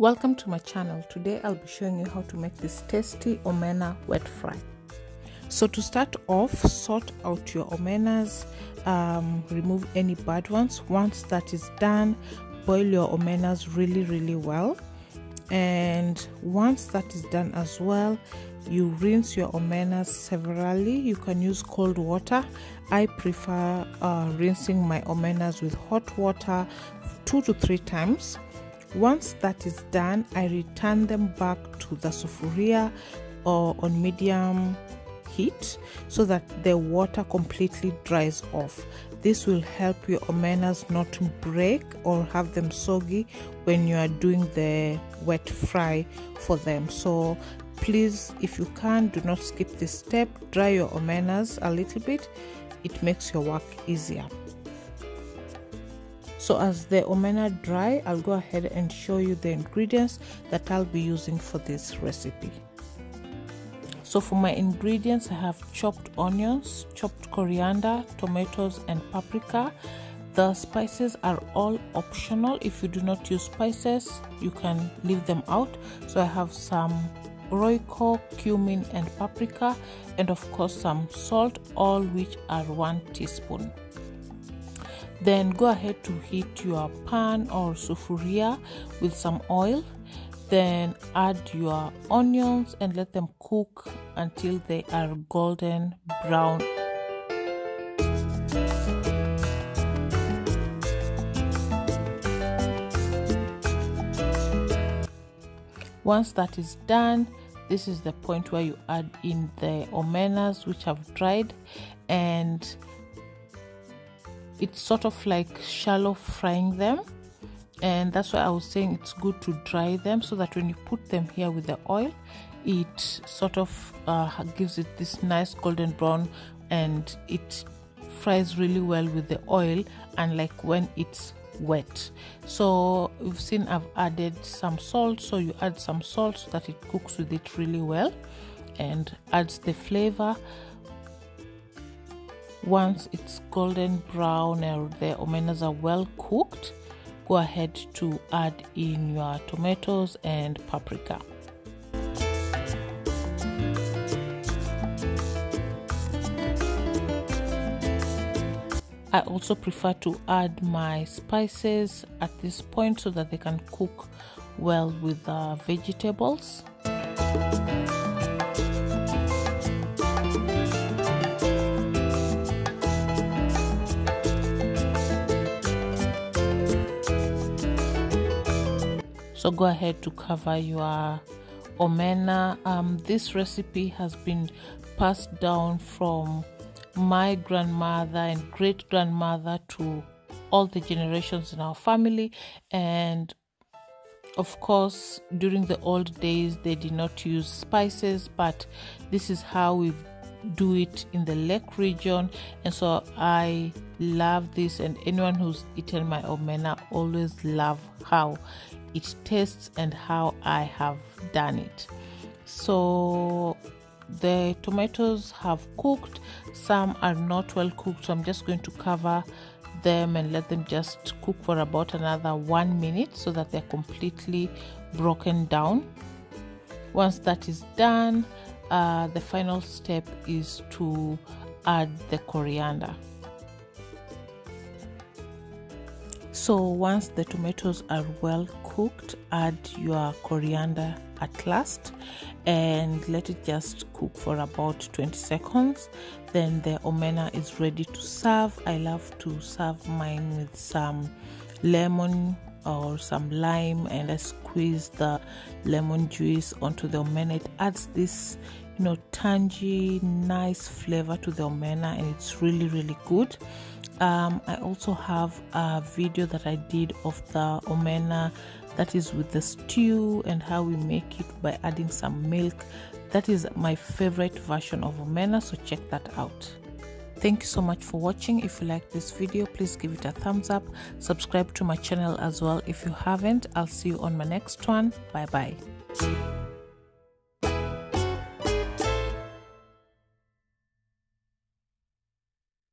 Welcome to my channel. Today I'll be showing you how to make this tasty omena wet fry. So to start off, sort out your omenas, um, remove any bad ones. Once that is done, boil your omenas really really well. And once that is done as well, you rinse your omenas severally. You can use cold water. I prefer uh, rinsing my omenas with hot water two to three times once that is done, I return them back to the sufuria or on medium heat so that the water completely dries off. This will help your omenas not to break or have them soggy when you are doing the wet fry for them. So please, if you can, do not skip this step. Dry your omenas a little bit. It makes your work easier so as the omena dry i'll go ahead and show you the ingredients that i'll be using for this recipe. So for my ingredients i have chopped onions chopped coriander tomatoes and paprika. The spices are all optional. If you do not use spices you can leave them out. So i have some royco cumin and paprika and of course some salt all which are one teaspoon then go ahead to heat your pan or sufuria with some oil. Then add your onions and let them cook until they are golden brown. Once that is done this is the point where you add in the omenas which have dried and it's sort of like shallow frying them. And that's why I was saying it's good to dry them so that when you put them here with the oil it sort of uh, gives it this nice golden brown and it fries really well with the oil unlike when it's wet. So you've seen I've added some salt. So you add some salt so that it cooks with it really well and adds the flavor once it's golden brown and the omenas are well cooked, go ahead to add in your tomatoes and paprika. I also prefer to add my spices at this point so that they can cook well with the vegetables. So go ahead to cover your omena. Um, this recipe has been passed down from my grandmother and great grandmother to all the generations in our family. And of course during the old days they did not use spices but this is how we do it in the lake region. And so i love this. And anyone who's eaten my omena always love how it tastes and how I have done it. So the tomatoes have cooked, some are not well cooked, so I'm just going to cover them and let them just cook for about another one minute so that they're completely broken down. Once that is done, uh, the final step is to add the coriander. So once the tomatoes are well cooked, add your coriander at last and let it just cook for about 20 seconds. Then the omena is ready to serve. I love to serve mine with some lemon or some lime and I squeeze the lemon juice onto the omena. It adds this you know tangy nice flavor to the omena and it's really really good um, I also have a video that I did of the omena that is with the stew and how we make it by adding some milk. That is my favorite version of omena, so check that out. Thank you so much for watching. If you like this video, please give it a thumbs up. Subscribe to my channel as well if you haven't. I'll see you on my next one. Bye bye.